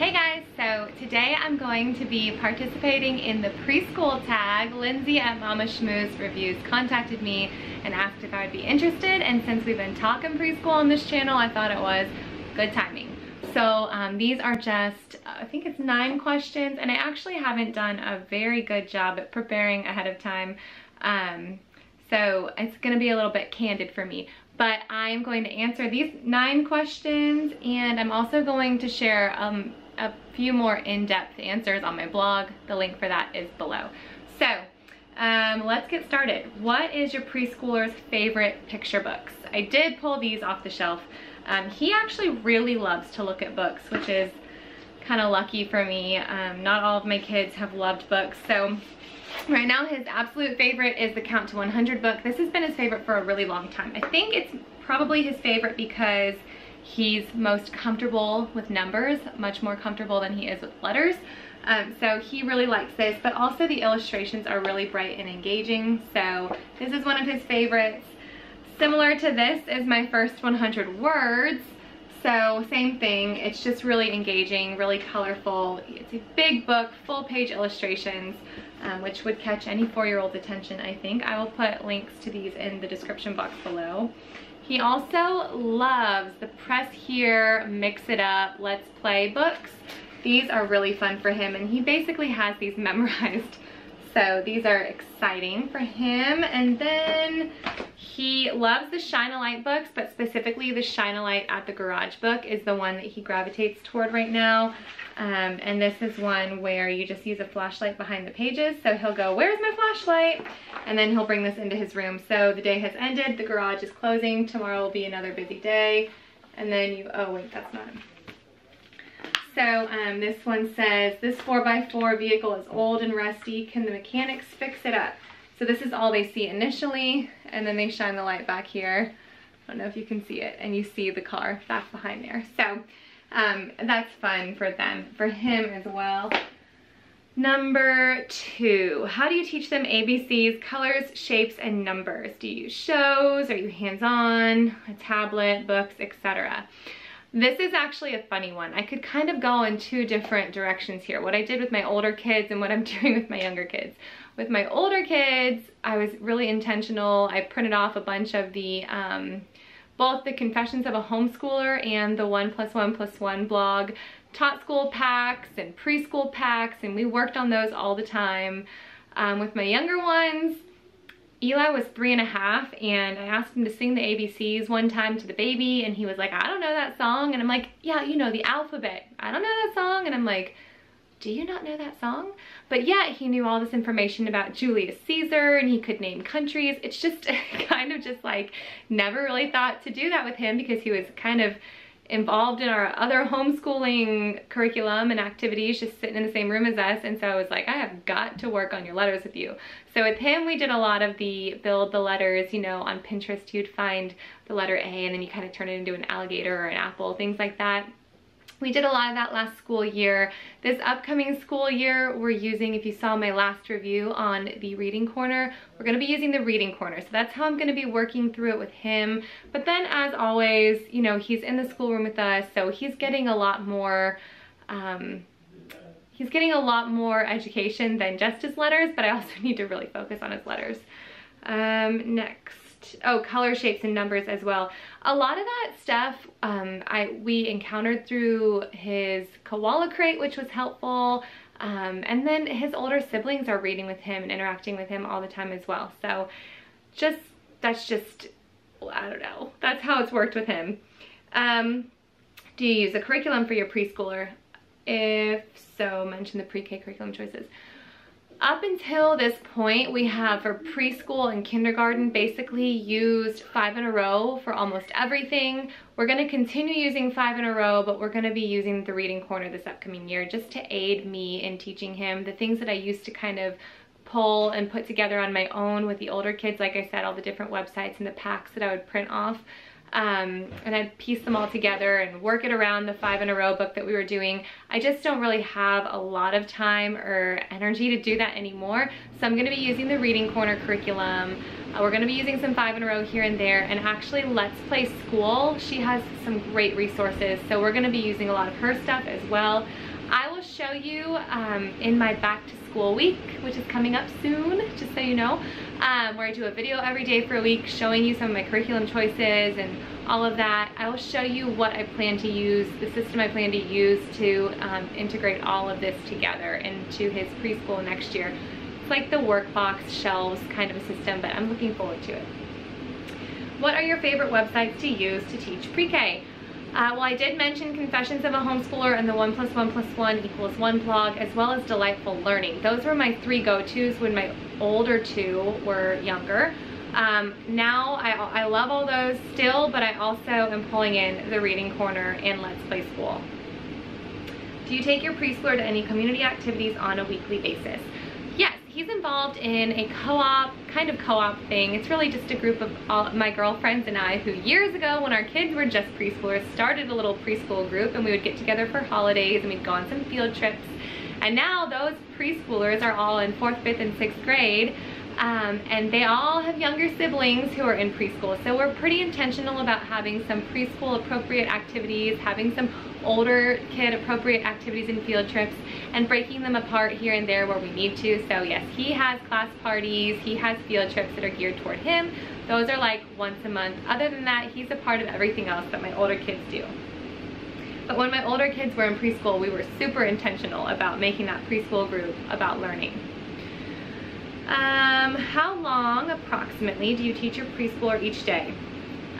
Hey guys, so today I'm going to be participating in the preschool tag. Lindsay at Momma Schmooze Reviews contacted me and asked if I would be interested and since we've been talking preschool on this channel, I thought it was good timing. So um, these are just, I think it's nine questions and I actually haven't done a very good job at preparing ahead of time. Um, so it's gonna be a little bit candid for me but I'm going to answer these nine questions and I'm also going to share um, a few more in-depth answers on my blog. The link for that is below. So um, let's get started. What is your preschooler's favorite picture books? I did pull these off the shelf. Um, he actually really loves to look at books, which is kind of lucky for me. Um, not all of my kids have loved books, so Right now his absolute favorite is the Count to 100 book. This has been his favorite for a really long time. I think it's probably his favorite because he's most comfortable with numbers, much more comfortable than he is with letters. Um, so he really likes this, but also the illustrations are really bright and engaging. So this is one of his favorites. Similar to this is my first 100 words. So same thing, it's just really engaging, really colorful. It's a big book, full page illustrations, um, which would catch any four-year-old's attention, I think. I will put links to these in the description box below. He also loves the Press Here, Mix It Up, Let's Play books. These are really fun for him, and he basically has these memorized so these are exciting for him. And then he loves the Shine a Light books, but specifically the Shine a Light at the Garage book is the one that he gravitates toward right now. Um, and this is one where you just use a flashlight behind the pages. So he'll go, where's my flashlight? And then he'll bring this into his room. So the day has ended, the garage is closing. Tomorrow will be another busy day. And then you, oh wait, that's not. So um, this one says, this 4x4 vehicle is old and rusty. Can the mechanics fix it up? So this is all they see initially, and then they shine the light back here. I don't know if you can see it, and you see the car back behind there. So um, that's fun for them, for him as well. Number two, how do you teach them ABCs, colors, shapes, and numbers? Do you use shows? Are you hands-on, a tablet, books, etc.? This is actually a funny one. I could kind of go in two different directions here. What I did with my older kids and what I'm doing with my younger kids. With my older kids, I was really intentional. I printed off a bunch of the, um, both the Confessions of a Homeschooler and the One Plus One Plus One blog tot school packs and preschool packs and we worked on those all the time. Um, with my younger ones, Eli was three and a half and I asked him to sing the ABCs one time to the baby and he was like, I don't know that song. And I'm like, yeah, you know, the alphabet. I don't know that song. And I'm like, do you not know that song? But yet he knew all this information about Julius Caesar and he could name countries. It's just kind of just like never really thought to do that with him because he was kind of involved in our other homeschooling curriculum and activities, just sitting in the same room as us. And so I was like, I have got to work on your letters with you. So with him, we did a lot of the build the letters, you know, on Pinterest, you'd find the letter A and then you kind of turn it into an alligator or an apple, things like that. We did a lot of that last school year. This upcoming school year, we're using, if you saw my last review on the reading corner, we're gonna be using the reading corner. So that's how I'm gonna be working through it with him. But then as always, you know, he's in the schoolroom with us, so he's getting a lot more, um, he's getting a lot more education than just his letters, but I also need to really focus on his letters. Um, next oh, color shapes and numbers as well. A lot of that stuff um, I we encountered through his koala crate, which was helpful. Um, and then his older siblings are reading with him and interacting with him all the time as well. So just, that's just, I don't know. That's how it's worked with him. Um, do you use a curriculum for your preschooler? If so, mention the pre-K curriculum choices. Up until this point, we have for preschool and kindergarten basically used five in a row for almost everything. We're gonna continue using five in a row, but we're gonna be using the reading corner this upcoming year just to aid me in teaching him the things that I used to kind of pull and put together on my own with the older kids. Like I said, all the different websites and the packs that I would print off um, and I'd piece them all together and work it around the five in a row book that we were doing. I just don't really have a lot of time or energy to do that anymore. So I'm gonna be using the Reading Corner curriculum. Uh, we're gonna be using some five in a row here and there and actually Let's Play School, she has some great resources. So we're gonna be using a lot of her stuff as well. I will show you um, in my back to school week, which is coming up soon, just so you know, um, where I do a video every day for a week showing you some of my curriculum choices and all of that. I will show you what I plan to use, the system I plan to use to um, integrate all of this together into his preschool next year. It's like the workbox shelves kind of a system, but I'm looking forward to it. What are your favorite websites to use to teach pre-K? Uh, well, I did mention Confessions of a Homeschooler and the 1 plus 1 plus 1 equals 1 blog, as well as Delightful Learning. Those were my three go-tos when my older two were younger. Um, now, I, I love all those still, but I also am pulling in the Reading Corner and Let's Play School. Do you take your preschooler to any community activities on a weekly basis? He's involved in a co-op, kind of co-op thing. It's really just a group of all my girlfriends and I who years ago when our kids were just preschoolers started a little preschool group and we would get together for holidays and we'd go on some field trips. And now those preschoolers are all in fourth, fifth, and sixth grade um, and they all have younger siblings who are in preschool. So we're pretty intentional about having some preschool appropriate activities, having some older kid appropriate activities and field trips, and breaking them apart here and there where we need to. So yes, he has class parties, he has field trips that are geared toward him. Those are like once a month. Other than that, he's a part of everything else that my older kids do. But when my older kids were in preschool, we were super intentional about making that preschool group about learning. Um, how long approximately do you teach your preschooler each day?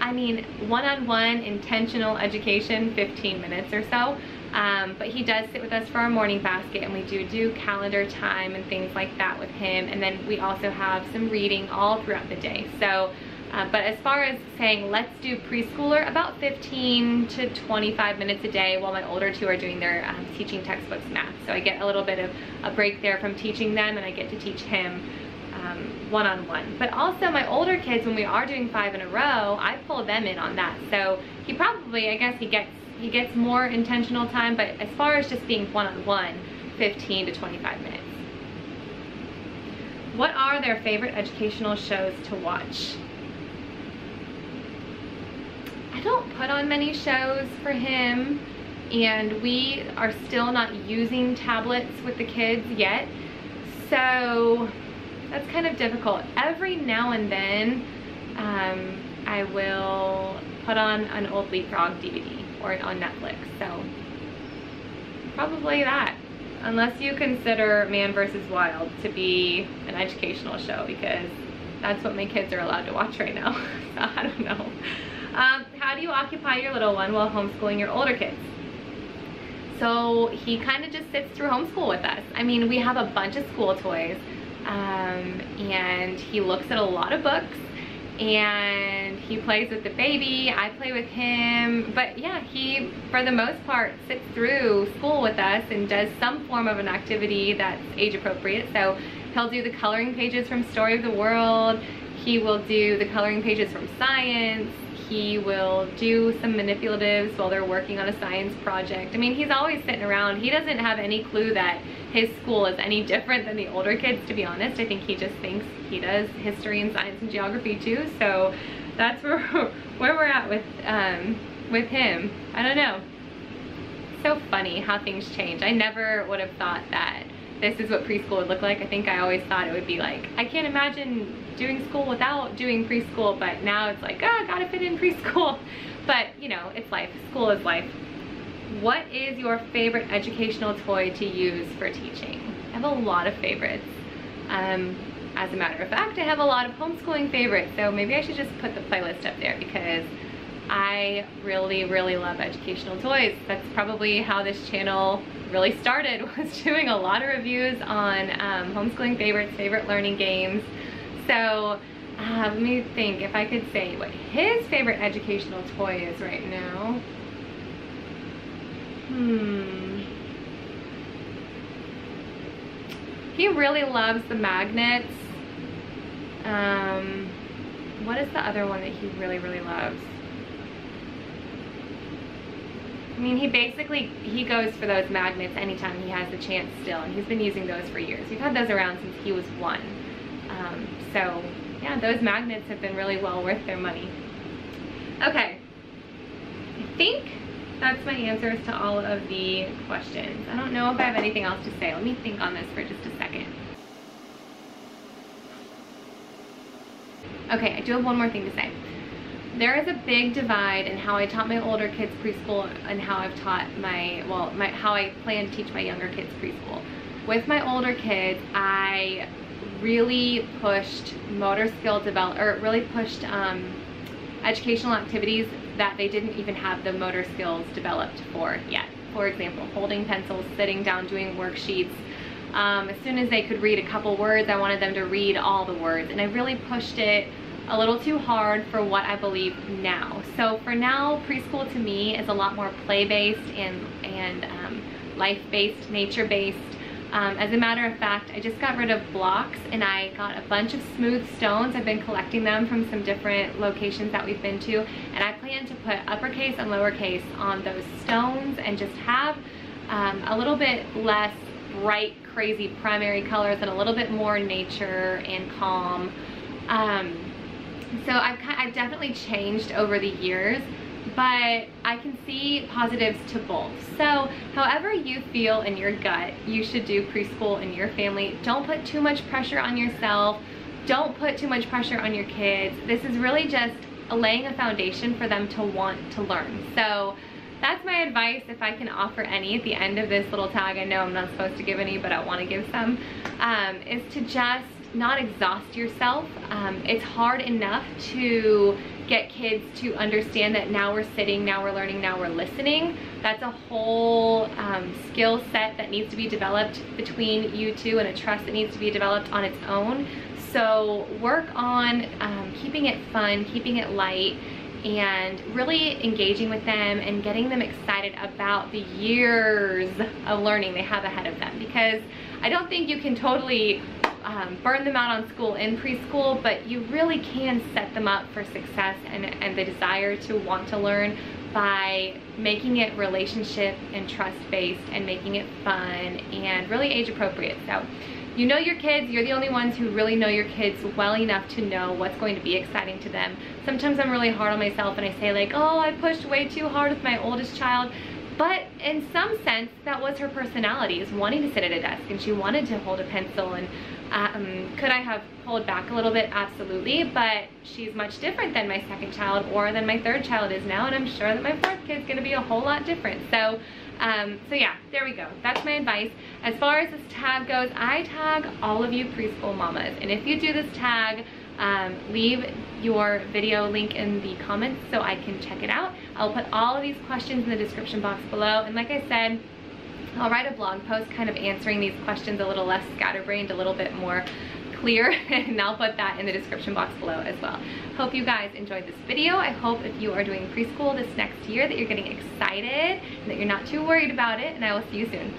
I mean, one-on-one -on -one intentional education, 15 minutes or so. Um, but he does sit with us for our morning basket and we do do calendar time and things like that with him. And then we also have some reading all throughout the day. So, uh, but as far as saying let's do preschooler, about 15 to 25 minutes a day while my older two are doing their um, teaching textbooks math. So I get a little bit of a break there from teaching them and I get to teach him Um, one-on-one. -on -one. But also my older kids, when we are doing five in a row, I pull them in on that. So he probably, I guess he gets he gets more intentional time, but as far as just being one-on-one, -on -one, 15 to 25 minutes. What are their favorite educational shows to watch? I don't put on many shows for him and we are still not using tablets with the kids yet. So that's kind of difficult. Every now and then, um, I will put on an old Leapfrog DVD or on Netflix. So probably that. Unless you consider Man vs. Wild to be an educational show because that's what my kids are allowed to watch right now. so I don't know. Um, how do you occupy your little one while homeschooling your older kids? So he kind of just sits through homeschool with us. I mean, we have a bunch of school toys um, and he looks at a lot of books and he plays with the baby. I play with him. But yeah he for the most part sits through school with us and does some form of an activity that's age appropriate. So he'll do the coloring pages from story of the world. He will do the coloring pages from science he will do some manipulatives while they're working on a science project. I mean, he's always sitting around. He doesn't have any clue that his school is any different than the older kids, to be honest. I think he just thinks he does history and science and geography too. So that's where, where we're at with, um, with him. I don't know. So funny how things change. I never would have thought that this is what preschool would look like. I think I always thought it would be like, I can't imagine doing school without doing preschool, but now it's like, oh, gotta fit in preschool. But, you know, it's life. School is life. What is your favorite educational toy to use for teaching? I have a lot of favorites. Um, as a matter of fact, I have a lot of homeschooling favorites, so maybe I should just put the playlist up there because I really, really love educational toys. That's probably how this channel really started was doing a lot of reviews on um, homeschooling favorites, favorite learning games. So uh, let me think if I could say what his favorite educational toy is right now. Hmm. He really loves the magnets. Um, what is the other one that he really, really loves? I mean, he basically, he goes for those magnets anytime he has the chance still, and he's been using those for years. We've had those around since he was one. Um, so, yeah, those magnets have been really well worth their money. Okay, I think that's my answers to all of the questions. I don't know if I have anything else to say. Let me think on this for just a second. Okay, I do have one more thing to say. There is a big divide in how I taught my older kids preschool and how I've taught my, well, my, how I plan to teach my younger kids preschool. With my older kids, I really pushed motor skill develop, or really pushed um, educational activities that they didn't even have the motor skills developed for yet. For example, holding pencils, sitting down, doing worksheets. Um, as soon as they could read a couple words, I wanted them to read all the words. And I really pushed it a little too hard for what I believe now. So for now, preschool to me is a lot more play-based and, and um, life-based, nature-based. Um, as a matter of fact, I just got rid of blocks and I got a bunch of smooth stones. I've been collecting them from some different locations that we've been to and I plan to put uppercase and lowercase on those stones and just have um, a little bit less bright, crazy primary colors and a little bit more nature and calm. Um, so I've, I've definitely changed over the years but I can see positives to both. So however you feel in your gut, you should do preschool in your family. Don't put too much pressure on yourself. Don't put too much pressure on your kids. This is really just laying a foundation for them to want to learn. So that's my advice if I can offer any at the end of this little tag. I know I'm not supposed to give any, but I want to give some, um, is to just not exhaust yourself. Um, it's hard enough to get kids to understand that now we're sitting, now we're learning, now we're listening. That's a whole um, skill set that needs to be developed between you two and a trust that needs to be developed on its own. So work on um, keeping it fun, keeping it light, and really engaging with them and getting them excited about the years of learning they have ahead of them because I don't think you can totally um, burn them out on school in preschool, but you really can set them up for success and, and the desire to want to learn by making it relationship and trust based and making it fun and really age appropriate. So you know your kids, you're the only ones who really know your kids well enough to know what's going to be exciting to them. Sometimes I'm really hard on myself and I say like, oh, I pushed way too hard with my oldest child. But in some sense, that was her personality, is wanting to sit at a desk and she wanted to hold a pencil and um, could I have pulled back a little bit? Absolutely, but she's much different than my second child or than my third child is now, and I'm sure that my fourth kid's gonna be a whole lot different. So, um, so yeah, there we go. That's my advice. As far as this tag goes, I tag all of you preschool mamas, and if you do this tag, um, leave your video link in the comments so I can check it out. I'll put all of these questions in the description box below, and like I said, I'll write a blog post kind of answering these questions a little less scatterbrained, a little bit more clear and I'll put that in the description box below as well. Hope you guys enjoyed this video. I hope if you are doing preschool this next year that you're getting excited and that you're not too worried about it and I will see you soon.